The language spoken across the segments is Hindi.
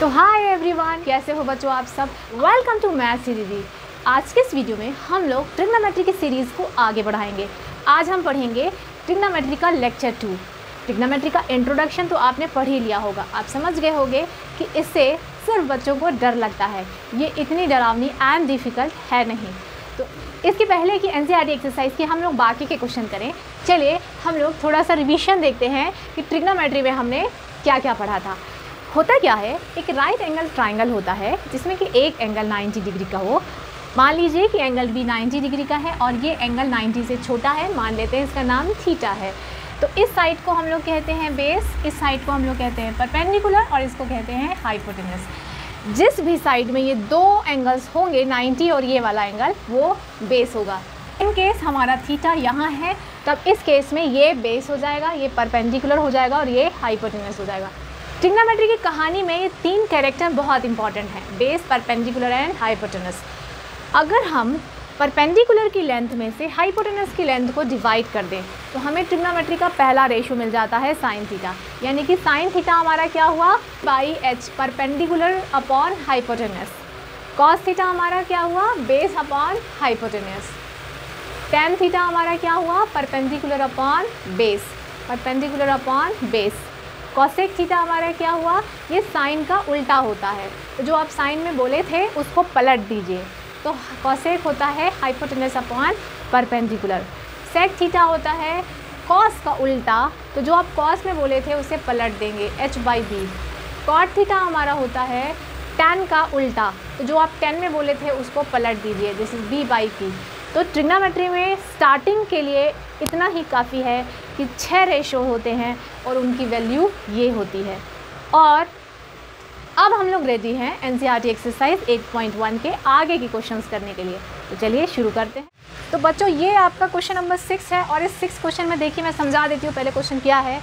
तो हाय एवरीवन कैसे हो बच्चों आप सब? वेलकम टू मैथ सीरीज़ आज के इस वीडियो में हम लोग ट्रिग्नोमेट्री की सीरीज़ को आगे बढ़ाएँगे। आज हम पढ़ेंगे ट्रिग्नोमेट्री का लेक्चर टू ट्रिग्नोमेट्री का इंट्रोडक्शन तो आपने पढ़ ही लिया होगा। आप समझ गए होंगे कि इससे सिर्फ़ बच्चों को डर लगता है। ये इतनी डरावनी एंड डिफ़िकल्ट है नहीं। तो इसके पहले कि एन एक्सरसाइज की हम लोग बाकी के क्वेश्चन करें, चलिए हम लोग थोड़ा सा रिविजन देखते हैं कि ट्रिग्नोमेट्री में हमने क्या क्या पढ़ा था। होता क्या है? एक राइट एंगल ट्राइंगल होता है, जिसमें कि एक एंगल 90 डिग्री का हो। मान लीजिए कि एंगल भी 90 डिग्री का है और ये एंगल 90 से छोटा है, मान लेते हैं इसका नाम थीटा है। तो इस साइड को हम लोग कहते हैं बेस इस साइड को हम लोग कहते हैं परपेंडिकुलर और इसको कहते हैं हाइपोटेनस जिस भी साइड में ये दो एंगल्स होंगे 90 और ये वाला एंगल वो बेस होगा। इन केस हमारा थीटा यहाँ है, तब इस केस में ये बेस हो जाएगा, ये परपेंडिकुलर हो जाएगा और ये हाइपोटेनस हो जाएगा। ट्रिग्नोमेट्री की कहानी में ये तीन कैरेक्टर बहुत इंपॉर्टेंट हैं. बेस परपेंडिकुलर एंड हाइपोटेनस अगर हम परपेंडिकुलर की लेंथ में से हाइपोटेनस की लेंथ को डिवाइड कर दें तो हमें ट्रिग्नोमेट्री का पहला रेशो मिल जाता है साइन थीटा यानी कि साइन थीटा हमारा क्या हुआ? By H perpendicular upon hypotenuse cos theta हमारा क्या हुआ? Base upon hypotenuse tan theta हमारा क्या हुआ? Perpendicular upon base perpendicular upon base cosec theta हमारा क्या हुआ? ये साइन का उल्टा होता है। तो जो आप साइन में बोले थे, उसको पलट दीजिए। तो कॉसेक होता है hypotenuse upon perpendicular sec theta होता है कॉस का उल्टा। तो जो आप कॉस में बोले थे, उसे पलट देंगे H by B cot theta हमारा होता है टेन का उल्टा। तो जो आप टेन में बोले थे, उसको पलट दीजिए। This is B by P तो ट्रिग्नोमेट्री में स्टार्टिंग के लिए इतना ही काफ़ी है। कि छः रेशो होते हैं और उनकी वैल्यू ये होती है। और अब हम लोग रेडी हैं एन एक्सरसाइज 8.1 के आगे के क्वेश्चंस करने के लिए। तो चलिए शुरू करते हैं। तो बच्चों, ये आपका क्वेश्चन नंबर सिक्स है और इस सिक्स क्वेश्चन में देखिए, मैं समझा देती हूँ पहले क्वेश्चन क्या है।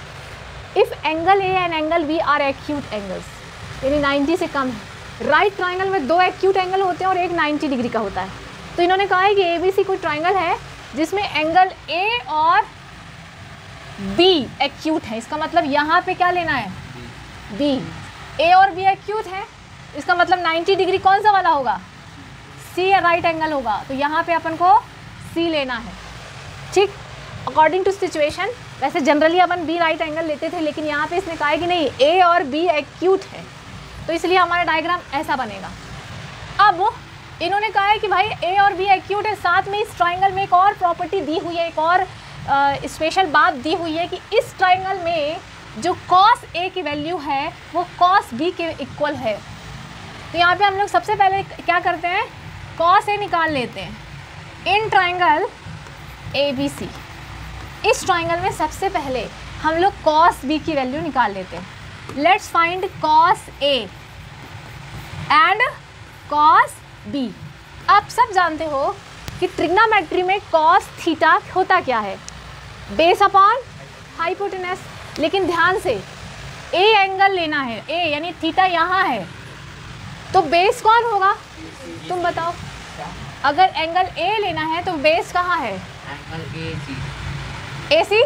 If angle A and angle B are acute angles यानी 90 से कम है। राइट ट्राइंगल में दो एक्यूट एंगल होते हैं और एक 90 डिग्री का होता है। तो इन्होंने कहा है कि ए बी सी कोई ट्राइंगल है जिसमें एंगल ए और बी एक्यूट है। इसका मतलब यहाँ पे क्या लेना है? बी ए और बी एक्यूट है। इसका मतलब 90 डिग्री कौन सा वाला होगा? सी राइट एंगल होगा। तो यहाँ पे अपन को सी लेना है। ठीक? अकॉर्डिंग टू सिचुएशन वैसे जनरली अपन बी राइट एंगल लेते थे, लेकिन यहाँ पे इसने कहा है कि नहीं ए और बी एक्यूट है। तो इसलिए हमारा डायग्राम ऐसा बनेगा। अब इन्होंने कहा है कि भाई ए और बी एक्यूट है। साथ में इस ट्राइंगल में एक और प्रॉपर्टी दी हुई है, एक और स्पेशल बात दी हुई है कि इस ट्राइंगल में जो कॉस ए की वैल्यू है, वो कॉस बी के इक्वल है। तो यहाँ पे हम लोग सबसे पहले क्या करते हैं? कॉस ए निकाल लेते हैं। इन ट्राइंगल ए बी सी इस ट्राइंगल में सबसे पहले हम लोग कॉस बी की वैल्यू निकाल लेते हैं। Let's find cos A and cos B आप सब जानते हो कि ट्रिग्नोमेट्री में कॉस थीटा होता क्या है? Base upon hypotenuse. लेकिन ध्यान से ए एंगल लेना है ए यानी थीटा यहाँ है। तो बेस कौन होगा? तुम बताओ। अगर एंगल ए लेना है तो बेस कहाँ है? ए सी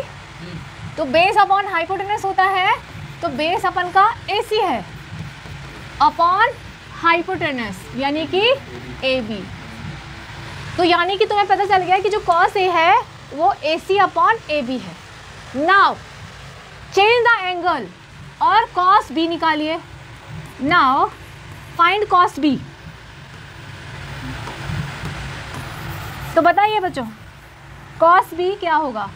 तो बेस अपॉन हाइपोटेनस होता है तो बेस अपन का ए सी है। अपॉन हाइपोटेनस यानी कि ए बी तो यानी कि तुम्हें पता चल गया कि जो कॉस ए है वो A C upon A B है। नाउ चेंज द एंगल और कॉस बी निकालिए। नाव फाइंड कॉस बी तो बताइए बच्चों कॉस बी क्या होगा?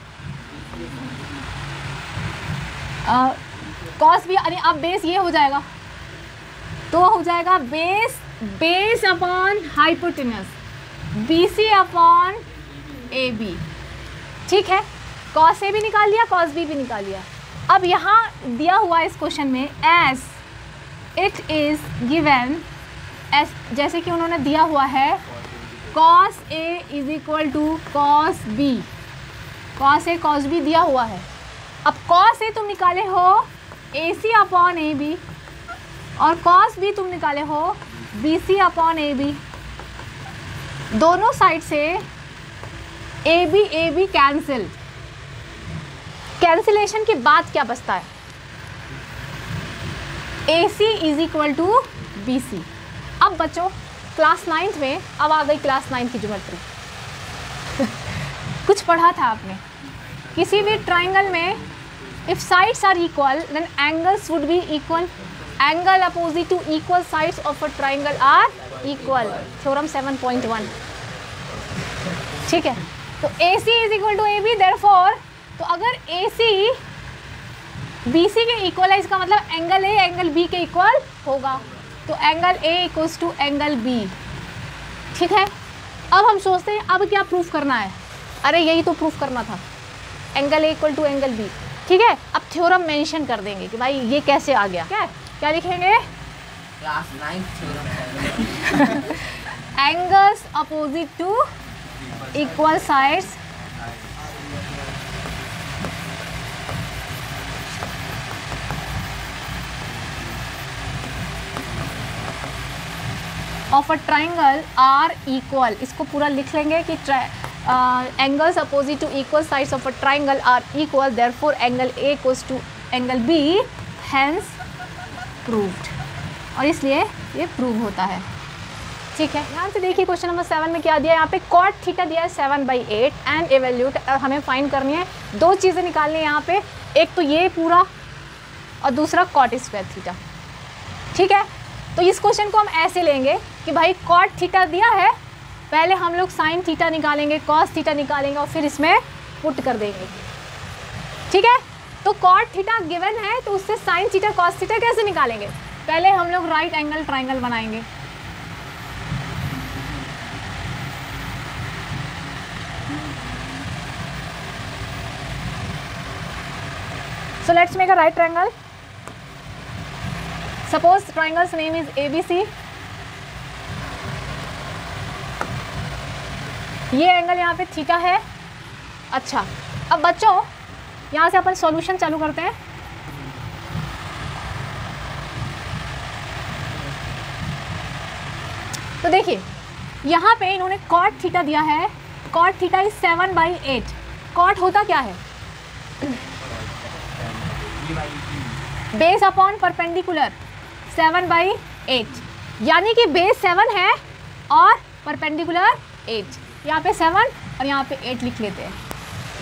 कॉस बी यानी अब बेस ये हो जाएगा। तो हो जाएगा base base upon hypotenuse B C upon A B ठीक है कॉस ए भी निकाल लिया कॉस बी भी निकाल लिया। अब यहाँ दिया हुआ इस क्वेश्चन में as it is given as जैसे कि उन्होंने दिया हुआ है cos A is equal to cos B cos A cos B दिया हुआ है। अब कॉस ए तुम निकाले हो A C upon A B और कॉस बी तुम निकाले हो B C upon A B दोनों साइड से A B A B cancel cancellation के बाद क्या बचता है? A C is equal to B C अब बच्चों क्लास नाइन्थ में, अब आ गई क्लास नाइन्थ की ज्योमेट्री कुछ पढ़ा था आपने? किसी भी ट्राइंगल में if sides are equal then angles would be equal angle opposite to equal sides of a triangle are equal theorem 7.1 ठीक है? तो A C is equal to A B there तो अगर ए सी बी सी के इक्वल है इसका मतलब एंगल ए एंगल बी के इक्वल होगा तो angle A equals to angle B ठीक है? अब हम सोचते हैं अब क्या प्रूफ करना है? अरे यही तो प्रूफ करना था। Angle A equal to angle B ठीक है? अब थ्योरम मेंशन कर देंगे कि भाई ये कैसे आ गया। क्या? क्या लिखेंगे? Class ninth angles opposite to equal sides of a triangle are equal इसको पूरा लिख लेंगे कि angles opposite to equal sides of a triangle are equal therefore angle A equals to angle B hence proved और इसलिए ये प्रूव होता है। ठीक है। यहाँ से देखिए क्वेश्चन नंबर सेवन में क्या दिया है? यहाँ पे कॉट थीटा दिया है seven by eight and evaluate हमें फाइंड करनी है। दो चीज़ें निकालनी है यहाँ पे। एक तो ये पूरा और दूसरा कॉट स्क्वायर थीटा ठीक है? तो इस क्वेश्चन को हम ऐसे लेंगे कि भाई कॉट थीटा दिया है, पहले हम लोग साइन थीटा निकालेंगे कॉस थीटा निकालेंगे और फिर इसमें पुट कर देंगे। ठीक है? तो कॉट थीटा गिवन है तो उससे साइन थीटा कॉस थीटा कैसे निकालेंगे? पहले हम लोग राइट एंगल ट्राइंगल बनाएँगे। So, let's make a right triangle. Suppose triangle's name is abc ये एंगल यहाँ पे थीटा है। अच्छा अब बच्चों, यहाँ से अपन सॉल्यूशन चालू करते हैं। तो देखिए, यहाँ पे इन्होंने कॉट थीटा दिया है। Cot theta is seven by eight cot होता क्या है? Base upon perpendicular seven by eight यानी कि बेस सेवन है और परपेंडिकुलर एट यहाँ पे सेवन और यहाँ पे एट लिख लेते हैं।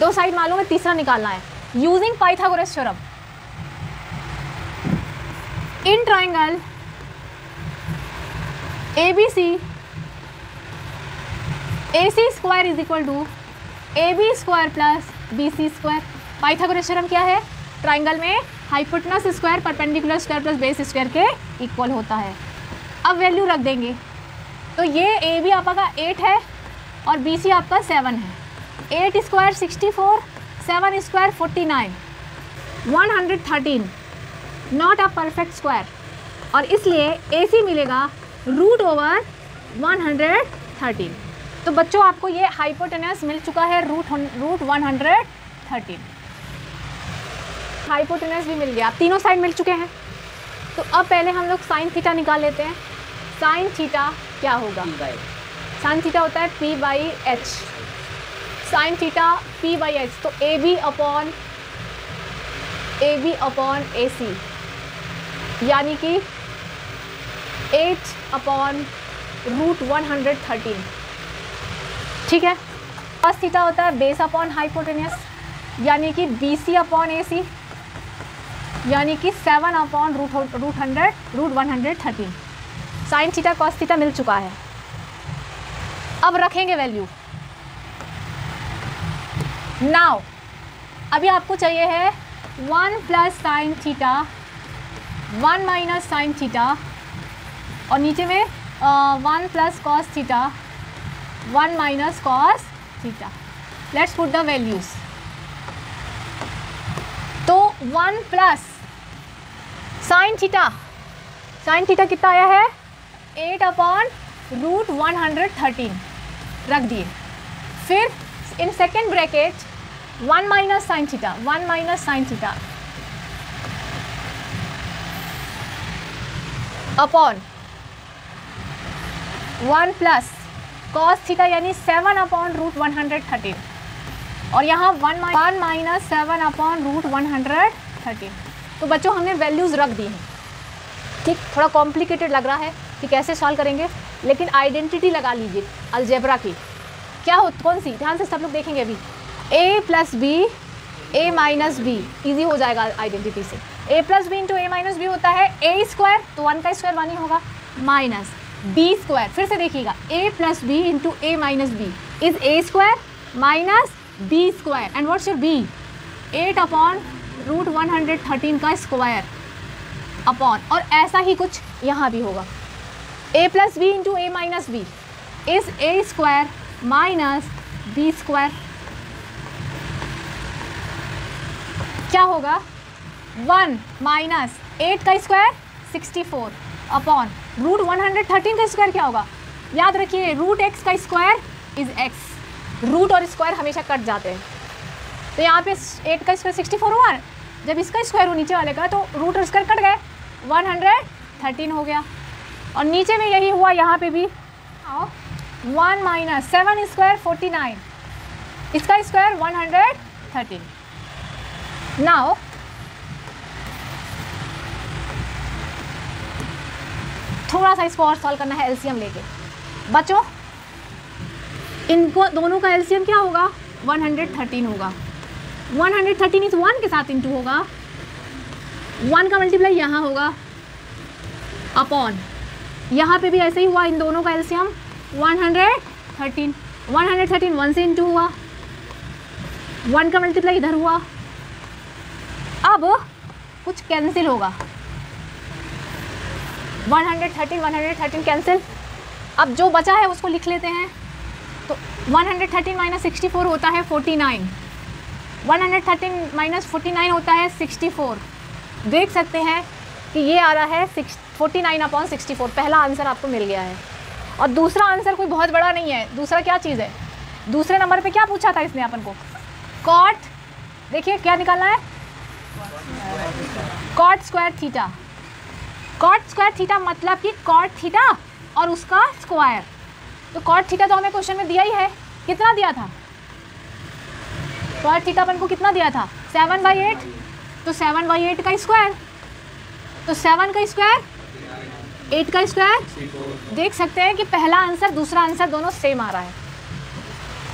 दो साइड मालूम है, तीसरा निकालना है। Using Pythagoras theorem in triangle A B C A C square is equal to A B square plus B C square Pythagoras theorem क्या है? ट्राइंगल में hypotenuse square perpendicular square plus base square के इक्वल होता है। अब वैल्यू रख देंगे। तो ये ए बी आपका एट है और बी सी आपका सेवन है। Eight square sixty four seven square forty nine one hundred thirteen not a perfect square और इसलिए ए सी मिलेगा root over one hundred thirteen तो बच्चों, आपको ये हाइपोटेनस मिल चुका है root root one hundred thirteen hypotenuse भी मिल गया। तीनों साइड मिल चुके हैं। तो अब पहले हम लोग साइन थीटा निकाल लेते हैं। साइन थीटा क्या होगा? साइन थीटा होता है P by H sine theta P by H तो A B upon A B upon A C यानी कि eight upon root one hundred thirteen ठीक है? फ़र्स्ट थीटा होता है बेस अपॉन हाइपोटेनियस यानी कि B C upon A C यानी कि seven upon root root hundred root one hundred thirteen sine theta cos theta मिल चुका है। अब रखेंगे वैल्यू नाउ अभी आपको चाहिए है one plus sine theta one minus sine theta और नीचे में one plus cos theta one minus cos theta let's put the values तो one plus sine theta. Sine theta कितना आया है? Eight upon root one hundred thirteen. रख दिए। फिर in second bracket, one minus sine theta, one minus sine theta. Upon one plus cos theta यानी seven upon root one hundred thirteen. और यहाँ one one minus seven upon root one hundred thirteen. तो बच्चों, हमने वैल्यूज़ रख दी हैं। ठीक? थोड़ा कॉम्प्लिकेटेड लग रहा है कि कैसे सॉल्व करेंगे, लेकिन आइडेंटिटी लगा लीजिए अलजेब्रा की। क्या हो, कौन सी? ध्यान से सब लोग देखेंगे अभी। A plus B A minus B easy हो जाएगा आइडेंटिटी से। A plus B into A minus B होता है ए स्क्वायर तो वन का स्क्वायर वन ही होगा। माइनस बी स्क्वायर फिर से देखिएगा। A plus B into A minus B is A square minus B square and what's your B eight upon root one hundred thirteen का स्क्वायर अपॉन, और ऐसा ही कुछ यहाँ भी होगा। A plus B into A minus B is A square minus B square क्या होगा? वन माइनस एट का square sixty four upon root one hundred thirteen का स्क्वायर क्या होगा? याद रखिए, रूट एक्स का स्क्वायर इज़ एक्स रूट और स्क्वायर हमेशा कट जाते हैं। तो यहाँ पे एट का स्क्वायर सिक्सटी फोर हुआ जब इसका स्क्वायर हो नीचे वाले का तो रूट और स्क्वायर कट गए। वन हंड्रेड थर्टीन हो गया। और नीचे में यही हुआ, यहाँ पे भी। आओ। One minus seven square forty nine इसका square one hundred thirteen now थोड़ा सा इसको और सॉल्व करना है एलसीएम लेके। बच्चों, इनको, दोनों का एलसीएम क्या होगा? 113 होगा। 113 इस वन के साथ इंटू होगा। वन का मल्टीप्लाई यहाँ होगा। अपॉन यहाँ पे भी ऐसे ही हुआ, इन दोनों का LCM 113 113 one hundred thirteen one से इंटू हुआ। वन का मल्टीप्लाई इधर हुआ। अब कुछ कैंसिल होगा। 113 113 कैंसिल अब जो बचा है उसको लिख लेते हैं। तो 113 माइनस सिक्सटी फोर होता है 49 113 माइनस फोर्टी होता है 64 देख सकते हैं कि ये आ रहा है six forty nine upon sixty four पहला आंसर आपको मिल गया है। और दूसरा आंसर कोई बहुत बड़ा नहीं है। दूसरा क्या चीज़ है? दूसरे नंबर पे क्या पूछा था इसने अपन को? कॉट देखिए क्या निकालना है? Cot square theta cot square theta मतलब कि कॉट थीटा और उसका स्क्वायर तो कॉट थीटा तो हमें क्वेश्चन में दिया ही है। कितना दिया था? कॉट थीटा अपन को कितना दिया था? सेवन बाई एट तो सेवन बाई एट का स्क्वायर तो सेवन का स्क्वायर एट का स्क्वायर देख सकते हैं कि पहला आंसर दूसरा आंसर दोनों सेम आ रहा है।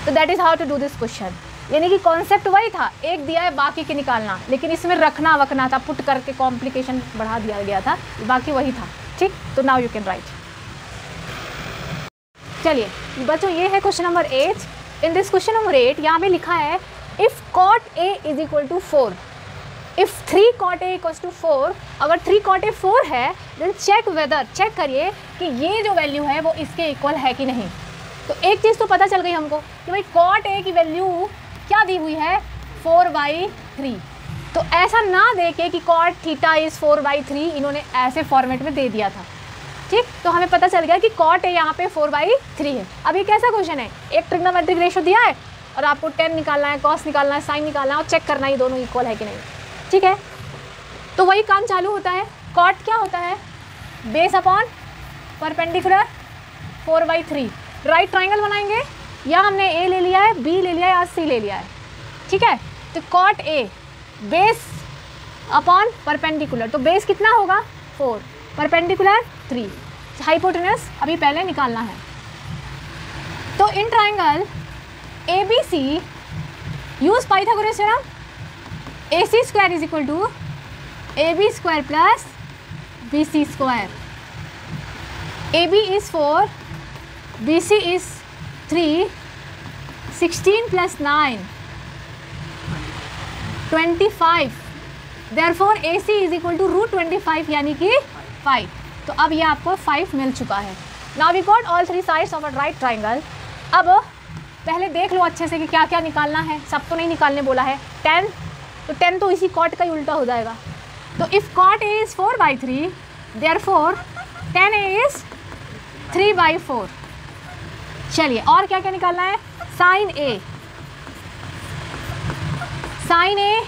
तो that is how to do this question यानी कि कॉन्सेप्ट वही था, एक दिया है, बाकी के निकालना। लेकिन इसमें रखना वखना था पुट करके कॉम्प्लिकेशन बढ़ा दिया गया था, बाकी वही था। ठीक? तो नाउ यू कैन राइट चलिए, बच्चों, ये है question number eight in this question number eight यहाँ पे लिखा है if cot A is equal to four if three cot A equal to four अगर थ्री कॉट ए फोर है देन चेक वेदर चेक करिए कि ये जो वैल्यू है, वो इसके इक्वल है कि नहीं। तो एक चीज़ तो पता चल गई हमको कि भाई कॉट ए की वैल्यू क्या दी हुई है? फोर बाई थ्री तो ऐसा ना देखे कि cot theta is four by three इन्होंने ऐसे फॉर्मेट में दे दिया था। ठीक? तो हमें पता चल गया कि कॉट ए यहाँ पे फोर बाई थ्री है। अब ये कैसा क्वेश्चन है? एक ट्रिग्नोमेट्रिक रेशो दिया है? और आपको टेन निकालना है कॉस निकालना है साइन निकालना है और चेक करना है दोनों इक्वल है कि नहीं। ठीक है? तो वही काम चालू होता है। कॉट क्या होता है? Base upon perpendicular four by three right triangle बनाएँगे। या हमने ए ले लिया है बी ले लिया है, या सी ले लिया है। ठीक है? तो cot A base upon perpendicular तो बेस कितना होगा? फोर परपेंडिकुलर थ्री हाइपोटेनस अभी पहले निकालना है। तो in triangle to A B square plus B C square A B is four B C is three sixteen plus nine twenty five therefore A C is equal to root twenty five यानी कि फाइव तो अब ये आपको फाइव मिल चुका है. Now we got all three sides of a right triangle अब पहले देख लो अच्छे से कि क्या क्या निकालना है। सब तो नहीं निकालने बोला है। टेन तो टेन तो इसी कॉट का ही उल्टा हो जाएगा। तो if cot is four by three therefore tan is three by four चलिए, और क्या क्या निकालना है? साइन ए साइन ए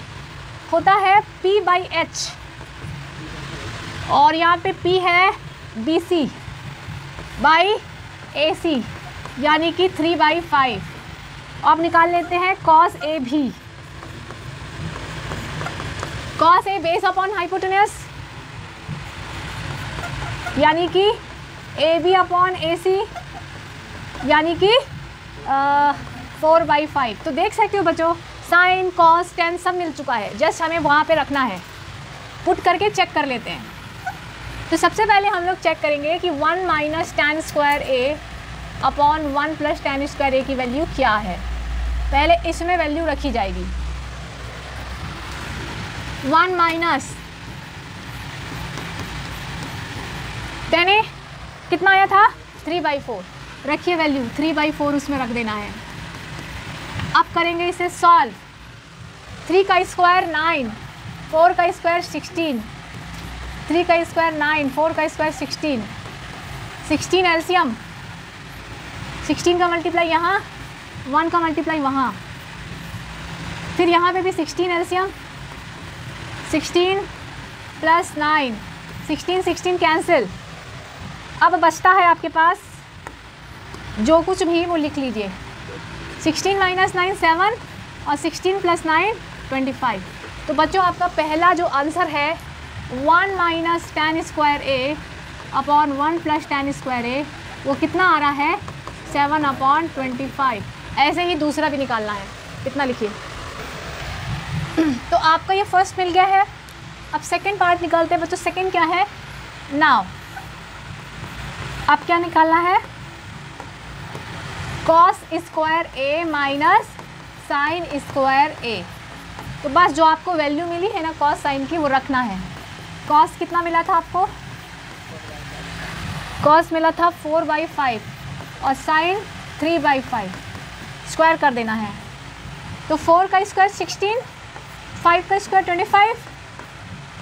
होता है पी बाई एच और यहाँ पे पी है B C by A C यानी कि थ्री बाई फाइव अब निकाल लेते हैं कॉस ए भी cos A base upon hypotenuse यानी कि ए बी अपॉन ए सी यानी कि फोर बाई फाइव तो देख सकते हो बच्चों साइन कॉस टेन सब मिल चुका है। जस्ट हमें वहाँ पे रखना है। पुट करके चेक कर लेते हैं। तो सबसे पहले हम लोग चेक करेंगे कि one minus tan square A upon one plus tan square A की वैल्यू क्या है? पहले इसमें वैल्यू रखी जाएगी। वन माइनस टेन ए, कितना आया था? Three by four. रखिए वैल्यू, थ्री बाई फोर उसमें रख देना है। अब करेंगे इसे सॉल्व। थ्री का स्क्वायर नाइन, फोर का स्क्वायर सिक्सटीन। थ्री का स्क्वायर नाइन, फोर का square sixteen. Sixteen LCM sixteen का मल्टीप्लाई यहाँ वन का मल्टीप्लाई वहाँ। फिर यहाँ पे भी sixteen LCM sixteen plus nine sixteen sixteen cancel अब बचता है आपके पास जो कुछ भी, वो लिख लीजिए। सिक्सटीन माइनस नाइन सेवन और sixteen plus nine twenty five तो बच्चों, आपका पहला जो आंसर है one minus tan square A upon one plus tan square A वो कितना आ रहा है? Seven upon twenty five. ऐसे ही दूसरा भी निकालना है। कितना लिखिए। तो आपका ये फ़र्स्ट मिल गया है। अब सेकंड पार्ट निकालते हैं। बच्चों सेकंड क्या है? नाव अब क्या निकालना है? Cos square A minus sine square A तो बस जो आपको वैल्यू मिली है ना कॉस साइन की, वो रखना है। कॉस कितना मिला था आपको? कॉस मिला था फोर बाई फाइव और sine three by five. Square कर देना है। तो फोर का स्क्वायर सिक्सटीन, फाइव का स्क्वायर ट्वेंटी फाइव,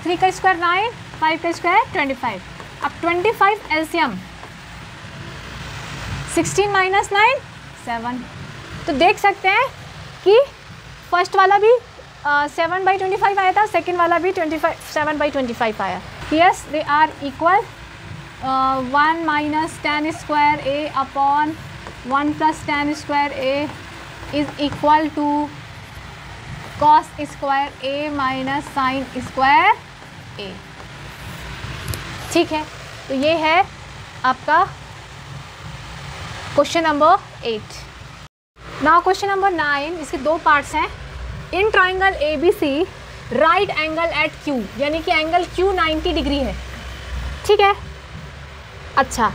थ्री का स्क्वायर नाइन, फाइव का स्क्वायर ट्वेंटी फाइव। अब twenty five LCM sixteen minus nine, seven. तो देख सकते हैं कि फ़र्स्ट वाला भी सेवन बाई ट्वेंटी फाइव आया था, सेकेंड वाला भी twenty five, seven by twenty five आया। Yes they are equal one minus tan square A upon one plus tan square A is equal to cos square A minus sine square A ठीक है? तो ये है आपका question number eight now question number nine इसके दो पार्ट्स हैं। In triangle A B C right angle at Q यानी कि एंगल क्यू 90 डिग्री है। ठीक है? अच्छा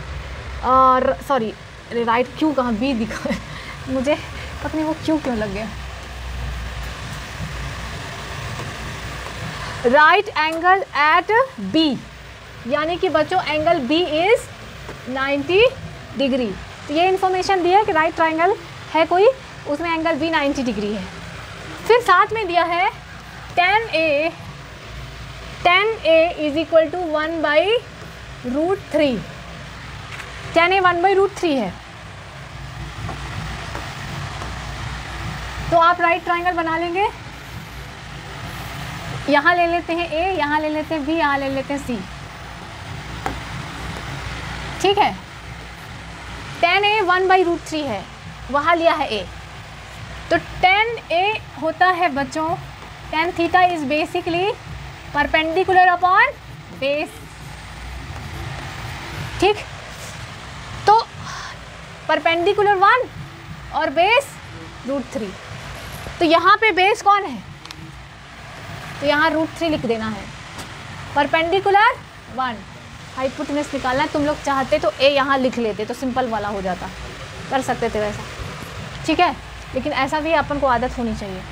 और सॉरी राइट क्यू कहाँ बी दिखा? मुझे पता नहीं वो क्यू क्यों लग गया। राइट एंगल एट बी यानी कि बच्चों एंगल बी इज़ 90 डिग्री तो ये इन्फॉर्मेशन दी है कि राइट ट्राइंगल है कोई, उसमें एंगल बी 90 डिग्री है। फिर साथ में दिया है tan A tan A is equal to one by root three tan A one by root three है। तो आप राइट ट्राइंगल बना लेंगे। यहाँ ले लेते हैं ए यहाँ ले लेते हैं बी यहाँ ले लेते हैं सी ठीक है? Tan A one by root three है। वहाँ लिया है ए तो टेन ए होता है बच्चों tan theta is basically perpendicular upon base ठीक? परपेंडिकुलर वन और बेस रूट थ्री। तो यहाँ पे बेस कौन है? तो यहाँ रूट थ्री लिख देना है। परपेंडिकुलर वन हाइपोटेनस निकालना है। तुम लोग चाहते तो ए यहाँ लिख लेते तो सिंपल वाला हो जाता। कर सकते थे वैसा। ठीक है? लेकिन ऐसा भी अपन को आदत होनी चाहिए।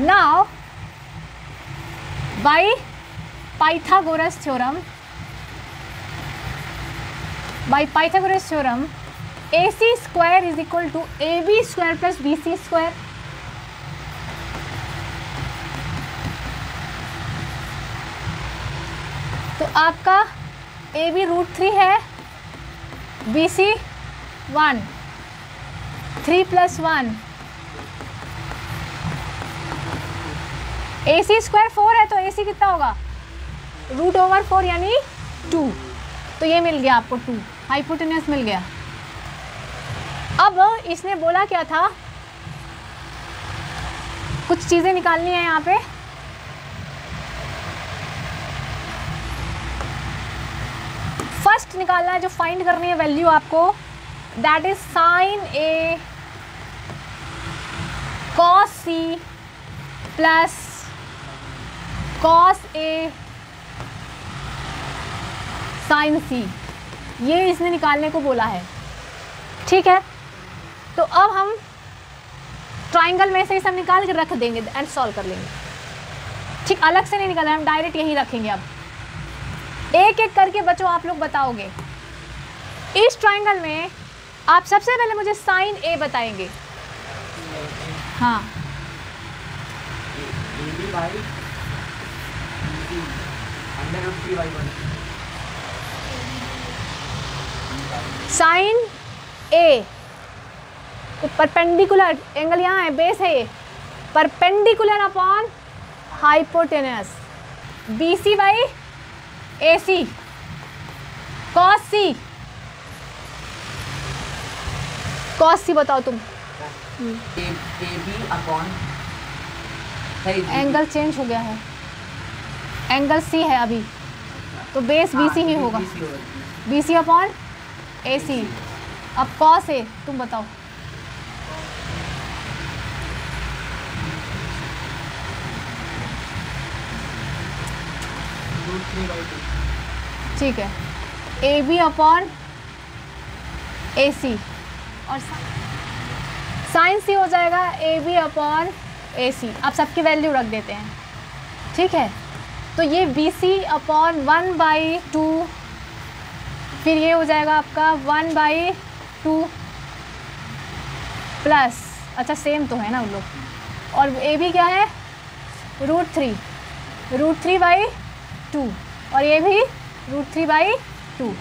Now by Pythagoras theorem by Pythagoras theorem A C square is equal to A B square plus B C square तो आपका ए बी रूट थ्री है B C one three plus one A C square four है तो ए सी कितना होगा? रूट ओवर फोर यानी टू तो ये मिल गया आपको टू हाइपोटेनस मिल गया. अब इसने बोला क्या था? कुछ चीज़ें निकालनी है यहाँ पे। फ़र्स्ट निकालना है जो फाइंड करनी है वैल्यू आपको। That is sine A cos C plus cos A sine C ये इसने निकालने को बोला है। ठीक है? तो अब हम ट्राइंगल में से सब निकाल के रख देंगे एंड सॉल्व कर लेंगे। ठीक, अलग से नहीं निकालना हम डायरेक्ट यहीं रखेंगे अब। एक एक करके बच्चों, आप लोग बताओगे। इस ट्राइंगल में आप सबसे पहले मुझे साइन ए बताएँगे। हाँ। साइन ए परपेंडिकुलर एंगल यहाँ है बेस है ये। Perpendicular upon hypotenuse B C by A C cos C cos C बताओ तुम। A A upon angle change हो गया है। एंगल सी है अभी। तो बेस बी सी ही होगा। बी सी अपॉन ए सी अब कॉस ए तुम बताओ। ठीक है। ए बी अपॉन ए सी और साइन सी हो जाएगा। ए बी अपॉन ए सी आप सबकी वैल्यू रख देते हैं। ठीक है? तो ये B C upon one by two फिर ये हो जाएगा आपका वन बाई टू प्लस अच्छा सेम तो है ना उन लोग। और ए बी क्या है? Root three root three by two और ये भी रूट थ्री बाई टू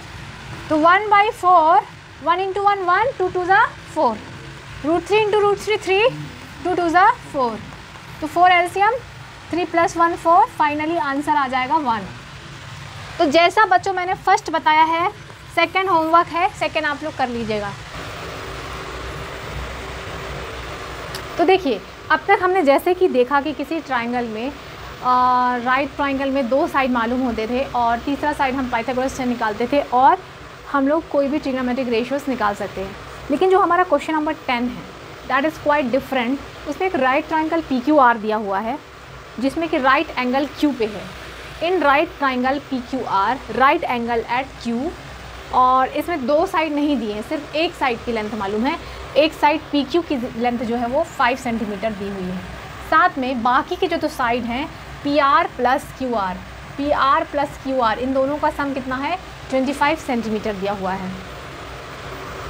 तो one by four one into one one two two ज़ा four root three into root three three two two ज़ा फोर तो फोर एल्सियम three plus one four finally answer आ जाएगा वन तो जैसा बच्चों मैंने फ़र्स्ट बताया है सेकेंड होमवर्क है सेकेंड आप लोग कर लीजिएगा. तो देखिए, अब तक हमने जैसे कि देखा कि किसी ट्राइंगल में राइट ट्राइंगल में दो साइड मालूम होते थे और तीसरा साइड हम पाइथागोरस से निकालते थे और हम लोग कोई भी ट्रिग्नोमेट्रिक रेशियोस निकाल सकते हैं। लेकिन जो हमारा क्वेश्चन नंबर टेन है दैट इज़ क्वाइट डिफरेंट उसमें एक right triangle P Q R दिया हुआ है, जिसमें कि राइट एंगल क्यू पे है। In right triangle P Q R right angle at Q और इसमें दो साइड नहीं दिए हैं, सिर्फ़ एक साइड की लेंथ मालूम है। एक साइड पी क्यू की लेंथ जो है वो फाइव सेंटीमीटर दी हुई है। साथ में बाकी के जो तो साइड हैं P R plus Q R P R plus Q R इन दोनों का सम कितना है? 25 सेंटीमीटर दिया हुआ है।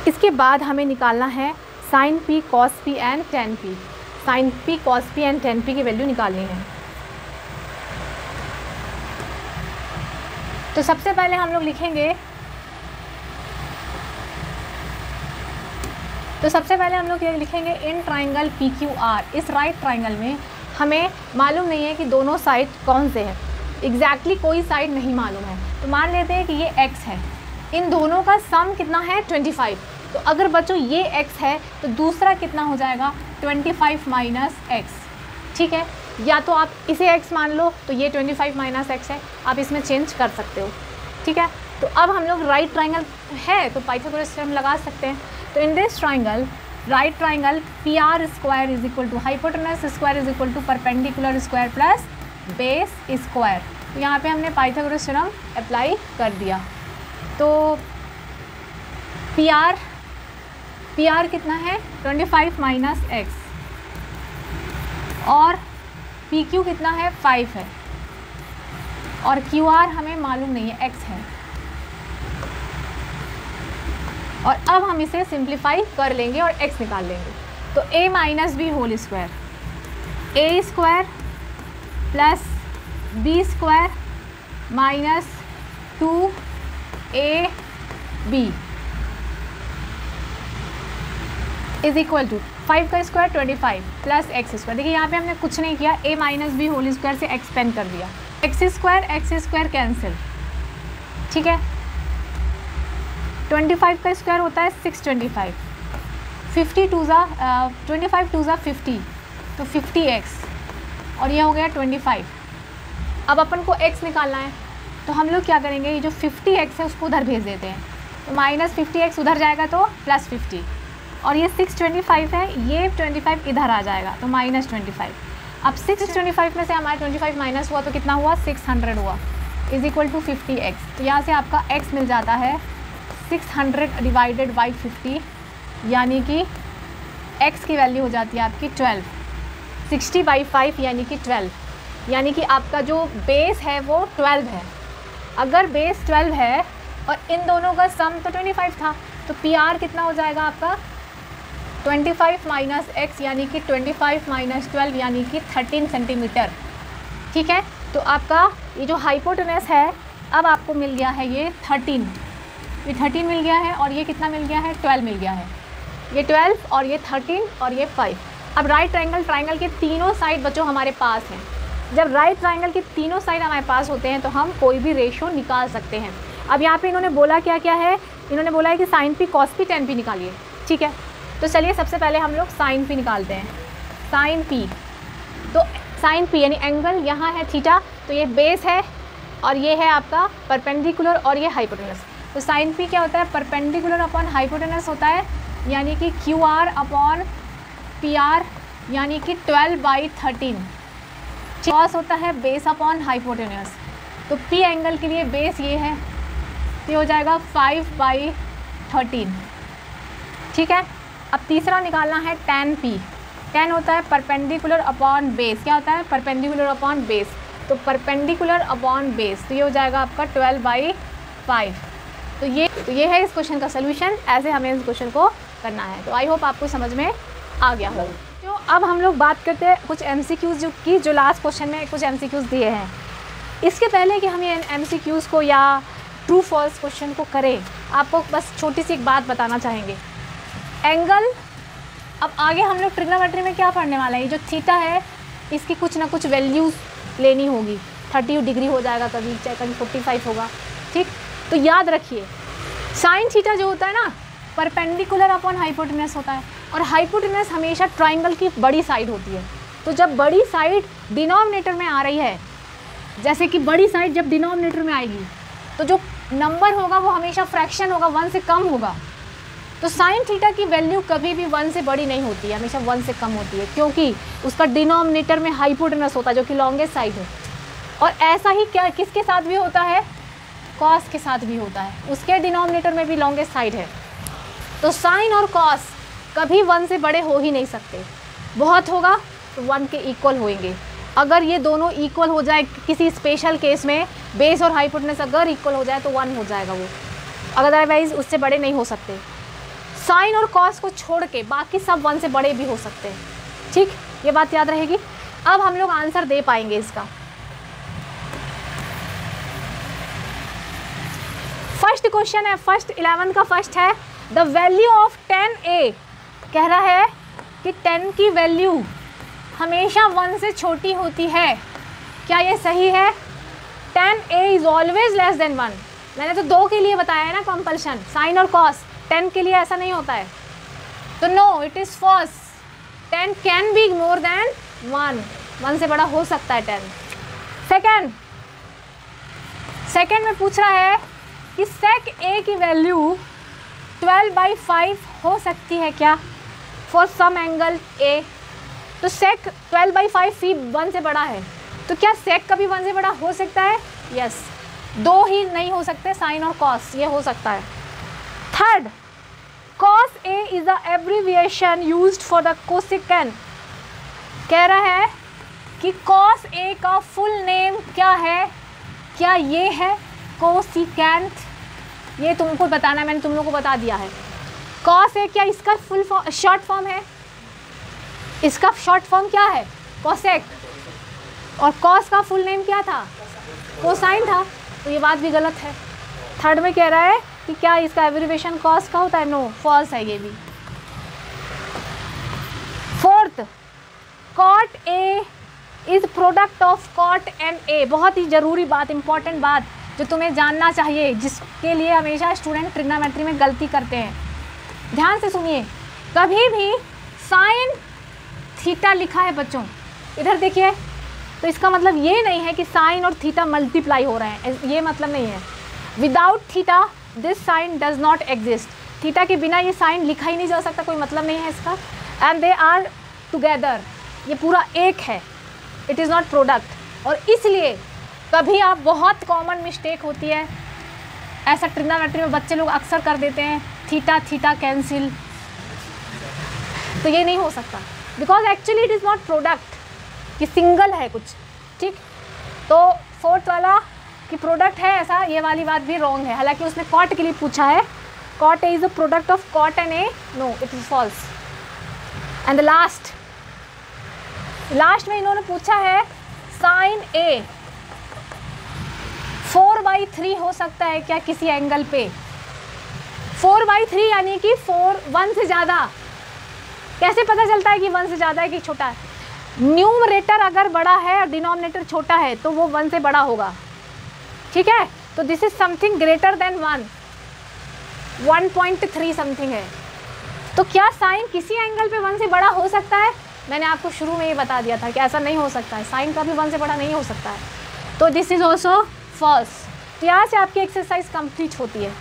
इसके बाद हमें निकालना है sine P cos P and tan P sine P cos P and tan P की वैल्यू निकालनी है। तो सबसे पहले हम लोग लिखेंगे। तो सबसे पहले हम लोग ये लिखेंगे in triangle P Q R इस राइट ट्राइंगल में हमें मालूम नहीं है कि दोनों साइड कौन से हैं। एग्जैक्टली exactly कोई साइड नहीं मालूम है। तो मान लेते हैं कि ये एक्स है। इन दोनों का सम कितना है? 25 तो अगर बच्चों, ये एक्स है तो दूसरा कितना हो जाएगा? 25 फाइव माइनस एक्स ठीक है? या तो आप इसे एक्स मान लो तो ये 25 फाइव माइनस एक्स है। आप इसमें चेंज कर सकते हो। ठीक है? तो अब हम लोग राइट ट्राइंगल है तो पाइथागोरस थ्योरम लगा सकते हैं। तो in this triangle right triangle P R square is equal to hypotenuse square is equal to perpendicular square plus base square तो यहाँ पे हमने पाइथागोरस थ्योरम अप्लाई कर दिया। तो पी आर पी आर कितना है? 25 फाइव माइनस एक्स और पी क्यू कितना है? 5 है। और क्यू आर हमें मालूम नहीं है एक्स है। और अब हम इसे सिंप्लीफाई कर लेंगे और x निकाल लेंगे। तो a minus B whole square A square plus B square minus two A B is equal to five का square twenty five plus x square देखिए, यहाँ पे हमने कुछ नहीं किया। a minus B whole square से एक्सपेंड कर दिया। X square x square cancel ठीक है? 25 का स्क्वायर होता है 625 50 टू ज़ा ट्वेंटी फाइव टू ज़ा फिफ्टी तो 50x और यह हो गया 25 अब अपन को x निकालना है तो हम लोग क्या करेंगे, ये जो फिफ्टी एक्स है उसको उधर भेज देते हैं। तो माइनस फिफ्टी एक्स उधर जाएगा तो प्लस फिफ्टी, और ये सिक्स ट्वेंटी फाइव है, ये ट्वेंटी फाइव इधर आ जाएगा तो माइनस ट्वेंटी फाइव। अब सिक्स ट्वेंटी फाइव में से हमारा ट्वेंटी फाइव माइनस हुआ तो कितना हुआ? सिक्स हंड्रेड हुआ, is equal to fifty x. तो यहाँ से आपका एक्स मिल जाता है six hundred divided by fifty यानी कि एक्स की वैल्यू हो जाती है आपकी ट्वेल्व सिक्सटी बाई फाइव यानी कि ट्वेल्व यानी कि आपका जो बेस है वो ट्वेल्व है. अगर बेस ट्वेल्व है और इन दोनों का सम तो ट्वेंटी फाइव था तो पी आर कितना हो जाएगा आपका? ट्वेंटी फाइव माइनस एक्स यानी कि ट्वेंटी फाइव माइनस ट्वेल्व यानी कि थर्टीन सेंटीमीटर ठीक है? तो आपका ये जो हाइपोटेनस है, अब आपको मिल गया है ये थर्टीन ये थर्टीन मिल गया है और ये कितना मिल गया है? ट्वेल्व मिल गया है। ये ट्वेल्व और ये थर्टीन और ये फाइव अब राइट ट्राइंगल ट्राइंगल के तीनों साइड बच्चों हमारे पास हैं। जब राइट ट्राइंगल के तीनों साइड हमारे पास होते हैं तो हम कोई भी रेशो निकाल सकते हैं। अब यहाँ पे इन्होंने बोला क्या क्या है? इन्होंने बोला है कि sine P cos P tan P निकालिए। ठीक है? तो चलिए सबसे पहले हम लोग साइन पी निकालते हैं। साइन पी तो साइन पी यानी एंगल यहाँ है थीटा तो ये बेस है और ये है आपका परपेंडिकुलर और ये हाइपोटेनस तो साइन पी क्या होता है? परपेंडिकुलर अपॉन हाइपोटेनस होता है, यानी कि Q R upon P R यानी कि ट्वेल्व बाई थर्टीन कॉस होता है बेस अपॉन हाइपोटेनस तो पी एंगल के लिए बेस ये है, ये हो जाएगा फाइव बाई थर्टीन ठीक है? अब तीसरा निकालना है टेन पी टेन होता है परपेंडिकुलर अपॉन बेस क्या होता है? परपेंडिकुलर अपॉन बेस तो परपेंडिकुलर अपॉन बेस तो ये हो जाएगा आपका ट्वेल्व बाई फाइव तो ये तो ये है इस क्वेश्चन का सोल्यूशन ऐसे हमें इस क्वेश्चन को करना है। तो आई होप आपको समझ में आ गया हो तो अब हम लोग बात करते हैं कुछ एम जो की जो लास्ट क्वेश्चन में कुछ एम दिए हैं। इसके पहले कि हम ये एम को या ट्रू फॉल्स क्वेश्चन को करें, आपको बस छोटी सी एक बात बताना चाहेंगे। एंगल अब आगे हम लोग ट्रिग्नोमेट्री में क्या पढ़ने वाला है? ये जो थीटा है, इसकी कुछ ना कुछ वैल्यूज़ लेनी होगी। थर्टी डिग्री हो जाएगा कभी, चाहे कभी फोर्टी फाइव होगा। ठीक? तो याद रखिए साइन थीटा जो होता है ना परपेंडिकुलर अपॉन हाइपोटेनस होता है और हाइपोटेनस हमेशा ट्राइंगल की बड़ी साइड होती है। तो जब बड़ी साइड डिनोमिनेटर में आ रही है, जैसे कि बड़ी साइड जब डिनोमिनेटर में आएगी तो जो नंबर होगा वो हमेशा फ्रैक्शन होगा वन से कम होगा। तो साइन थीटा की वैल्यू कभी भी वन से बड़ी नहीं होती है हमेशा वन से कम होती है, क्योंकि उसका डिनोमिनेटर में हाइपोटेनस होता है, जो कि लॉन्गेस्ट साइड है। और ऐसा ही क्या, किसके साथ भी होता है? कॉस के साथ भी होता है। उसके डिनोमिनेटर में भी लॉन्गेस्ट साइड है। तो साइन और कॉस कभी वन से बड़े हो ही नहीं सकते। बहुत होगा तो वन के इक्वल होंगे अगर ये दोनों इक्वल हो जाए किसी स्पेशल केस में बेस और हाइपोटेनस अगर इक्वल हो जाए तो वन हो जाएगा वो। अदरवाइज़ उससे बड़े नहीं हो सकते। साइन और कॉस को छोड़ के बाकी सब वन से बड़े भी हो सकते हैं। ठीक? ये बात याद रहेगी? अब हम लोग आंसर दे पाएँगे इसका। फ़र्स्ट क्वेश्चन है, फ़र्स्ट इलेवन का फ़र्स्ट है the value of tan A कह रहा है कि टेन की वैल्यू हमेशा वन से छोटी होती है। क्या ये सही है? Tan A is always less than one मैंने तो दो के लिए बताया है ना कंपल्शन साइन और कॉस टेन के लिए ऐसा नहीं होता है। तो no it is false tan can be more than one one से बड़ा हो सकता है टेन सेकेंड सेकेंड में पूछ रहा है कि सेक ए की वैल्यू ट्वेल्व बाई फाइव हो सकती है क्या? फॉर सम एंगल ए तो सेक ट्वेल्व बाई फाइव फ़ी वन से बड़ा है। तो क्या सेक कभी वन से बड़ा हो सकता है? Yes yes. दो ही नहीं हो सकते साइन और कॉस ये हो सकता है। Third cos A is the abbreviation use for the cosecant कह रहा है कि कॉस ए का फुल नेम क्या है? क्या ये है? कोसिकेंथ ये तुमको बताना, मैंने तुम लोग को बता दिया है। कॉस ए क्या, इसका फुल फॉर्म शॉर्ट फॉर्म है? इसका शॉर्ट फॉर्म क्या है? कॉसेक और कॉस का फुल नेम क्या था? कोसाइन था। तो ये बात भी गलत है। थर्ड में कह रहा है कि क्या इसका एवरीवेशन कॉस का होता है? नो फॉल्स है ये भी। Fourth cot A is product of cot and A बहुत ही ज़रूरी बात इंपॉर्टेंट बात। जो तुम्हें जानना चाहिए, जिसके लिए हमेशा स्टूडेंट ट्रिग्नोमेट्री में गलती करते हैं। ध्यान से सुनिए। कभी भी साइन थीटा लिखा है बच्चों। इधर देखिए। तो इसका मतलब ये नहीं है कि साइन और थीटा मल्टीप्लाई हो रहे हैं। ये मतलब नहीं है। Without theta this sine does not exist theta के बिना ये साइन लिखा ही नहीं जा सकता, कोई मतलब नहीं है इसका। एंड दे आर टुगेदर ये पूरा एक है। इट इज़ नॉट प्रोडक्ट और इसलिए कभी आप बहुत कॉमन मिस्टेक होती है। ऐसा ट्रिग्नोमेट्री में बच्चे लोग अक्सर कर देते हैं, थीटा थीटा कैंसिल तो ये नहीं हो सकता। Because actually it is not product कि सिंगल है कुछ, ठीक? तो फोर्थ वाला कि प्रोडक्ट है ऐसा, ये वाली बात भी रॉन्ग है। हालाँकि उसने कॉट के लिए पूछा है। Cot is a product of cot and A no it is false and the last last में इन्होंने पूछा है sine A four by three हो सकता है क्या किसी एंगल पे? फोर बाई थ्री यानी कि फोर वन से ज़्यादा। कैसे पता चलता है कि वन से ज़्यादा है कि छोटा है? न्यूमरेटर अगर बड़ा है और डिनोमिनेटर छोटा है तो वो वन से बड़ा होगा। ठीक है? तो this is something greater than one one point three something है। तो क्या साइन किसी एंगल पे वन से बड़ा हो सकता है? मैंने आपको शुरू में ही बता दिया था कि ऐसा नहीं हो सकता है। साइन का भी वन से बड़ा नहीं हो सकता है। तो दिस इज़ ऑल्सो फॉल्स। तो यहाँ से आपकी एक्सरसाइज कंप्लीट होती है।